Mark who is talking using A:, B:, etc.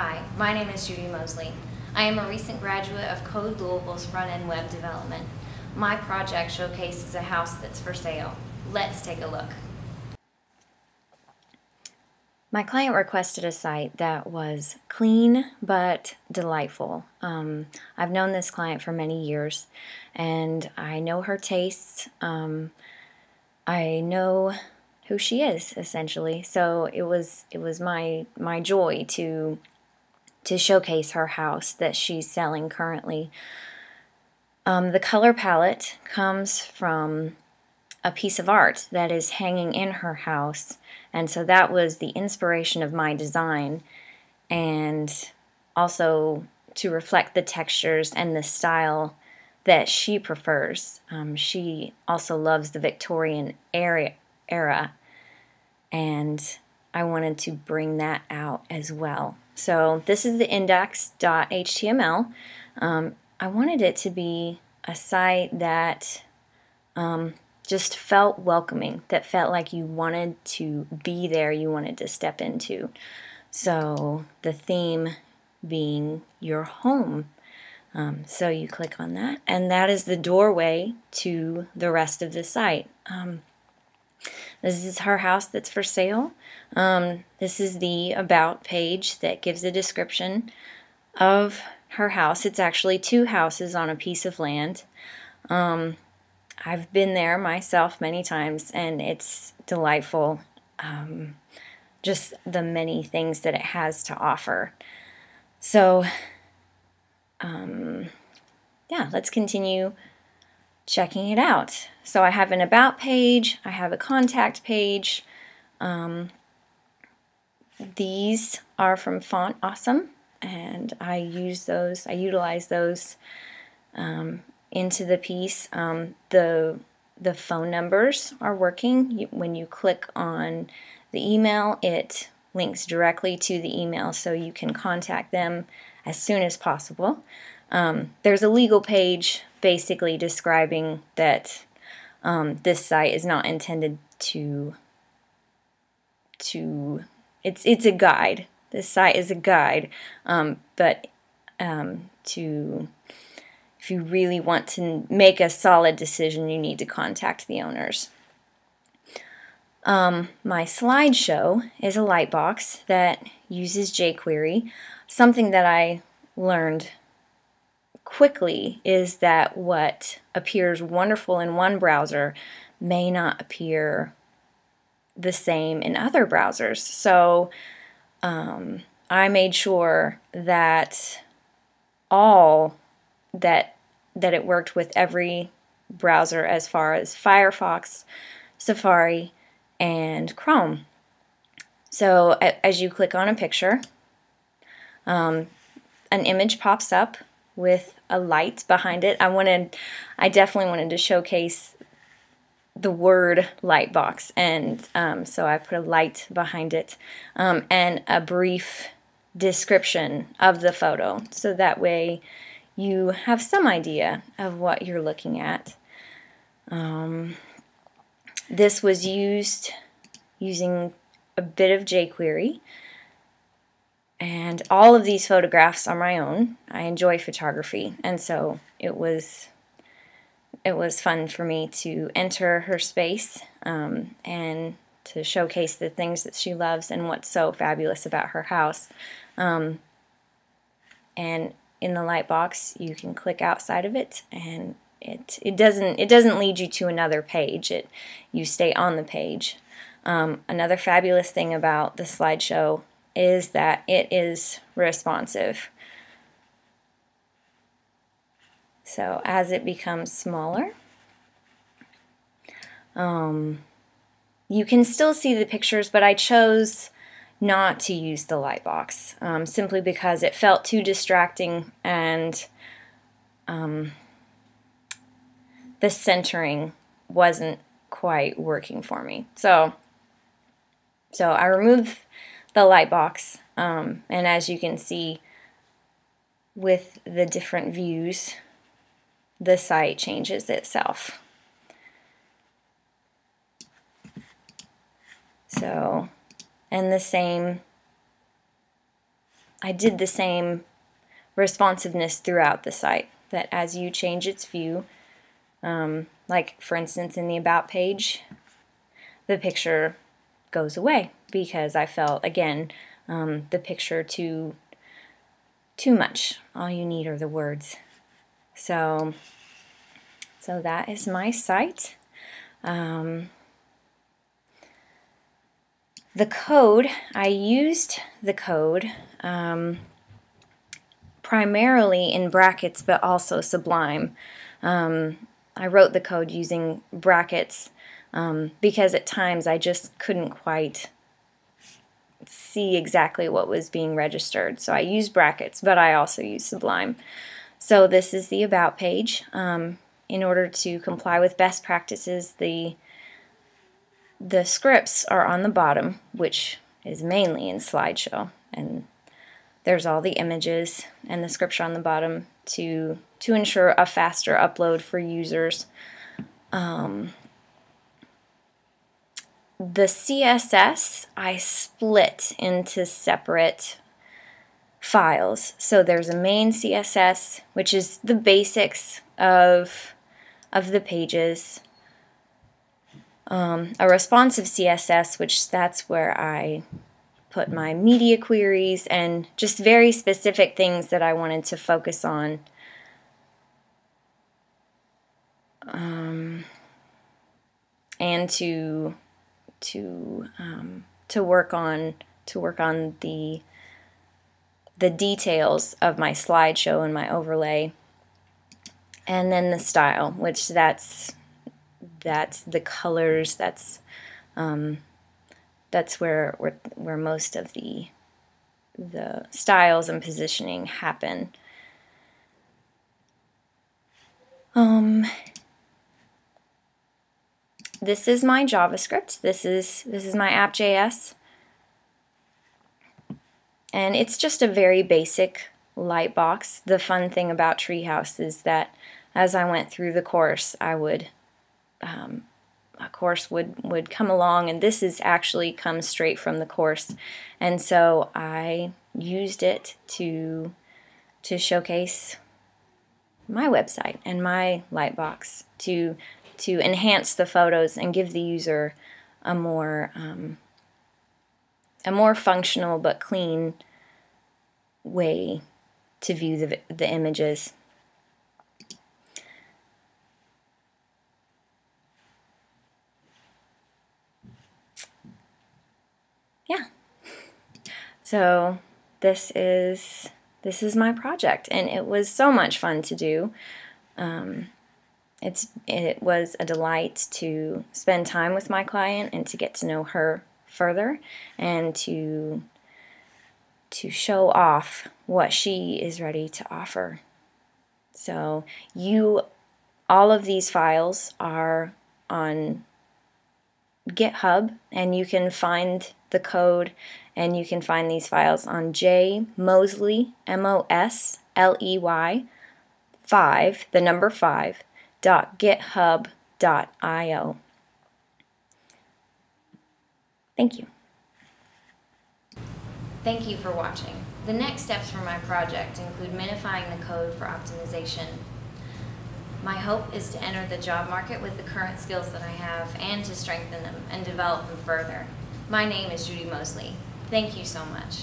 A: Hi, my name is Judy Mosley. I am a recent graduate of Code Louisville's front-end web development. My project showcases a house that's for sale. Let's take a look. My client requested a site that was clean but delightful. Um, I've known this client for many years and I know her tastes. Um, I know who she is essentially. So it was it was my my joy to to showcase her house that she's selling currently. Um, the color palette comes from a piece of art that is hanging in her house, and so that was the inspiration of my design, and also to reflect the textures and the style that she prefers. Um, she also loves the Victorian era, era, and I wanted to bring that out as well. So this is the index.html. Um, I wanted it to be a site that um, just felt welcoming, that felt like you wanted to be there, you wanted to step into. So the theme being your home. Um, so you click on that, and that is the doorway to the rest of the site. Um, this is her house that's for sale. Um, this is the About page that gives a description of her house. It's actually two houses on a piece of land. Um, I've been there myself many times and it's delightful. Um, just the many things that it has to offer. So, um, yeah, let's continue checking it out. So I have an about page, I have a contact page. Um, these are from Font Awesome, and I use those, I utilize those um, into the piece. Um, the the phone numbers are working. when you click on the email, it links directly to the email so you can contact them as soon as possible. Um, there's a legal page basically describing that um, this site is not intended to to it's it's a guide. This site is a guide, um, but um, to if you really want to make a solid decision, you need to contact the owners. Um, my slideshow is a lightbox that uses jQuery, something that I learned quickly is that what appears wonderful in one browser may not appear the same in other browsers. So um, I made sure that all that that it worked with every browser as far as Firefox, Safari, and Chrome. So as you click on a picture, um, an image pops up with a light behind it. I wanted, I definitely wanted to showcase the word light box, and um, so I put a light behind it um, and a brief description of the photo, so that way you have some idea of what you're looking at. Um, this was used using a bit of jQuery and all of these photographs are my own. I enjoy photography, and so it was it was fun for me to enter her space um, and to showcase the things that she loves and what's so fabulous about her house. Um, and in the light box, you can click outside of it, and it it doesn't it doesn't lead you to another page. It you stay on the page. Um, another fabulous thing about the slideshow is that it is responsive. So as it becomes smaller, um, you can still see the pictures, but I chose not to use the light box um, simply because it felt too distracting and um, the centering wasn't quite working for me. So, so I removed the light box. Um, and as you can see with the different views, the site changes itself. So, and the same I did the same responsiveness throughout the site, that as you change its view, um, like for instance in the About page, the picture goes away because I felt, again, um, the picture too, too much. All you need are the words. So, so that is my site. Um, the code, I used the code um, primarily in brackets but also Sublime. Um, I wrote the code using brackets um, because at times I just couldn't quite see exactly what was being registered. So I use brackets, but I also use Sublime. So this is the About page. Um, in order to comply with best practices, the the scripts are on the bottom, which is mainly in slideshow, and there's all the images and the scripture on the bottom to to ensure a faster upload for users. Um, the CSS I split into separate files. So there's a main CSS, which is the basics of, of the pages. Um, a responsive CSS, which that's where I put my media queries and just very specific things that I wanted to focus on. Um, and to to um, to work on to work on the the details of my slideshow and my overlay. And then the style which that's that's the colors that's um, that's where, where where most of the the styles and positioning happen. Um, this is my JavaScript. This is this is my app.js. And it's just a very basic light box. The fun thing about Treehouse is that as I went through the course, I would um, a course would would come along, and this is actually comes straight from the course, and so I used it to to showcase my website and my lightbox to to enhance the photos and give the user a more um, a more functional but clean way to view the, the images. Yeah. So this is this is my project and it was so much fun to do. Um, it's it was a delight to spend time with my client and to get to know her further and to to show off what she is ready to offer. So you all of these files are on GitHub and you can find the code and you can find these files on J Mosley M O S L E Y 5 the number 5 www.github.io. Thank you. Thank you for watching. The next steps for my project include minifying the code for optimization. My hope is to enter the job market with the current skills that I have and to strengthen them and develop them further. My name is Judy Mosley. Thank you so much.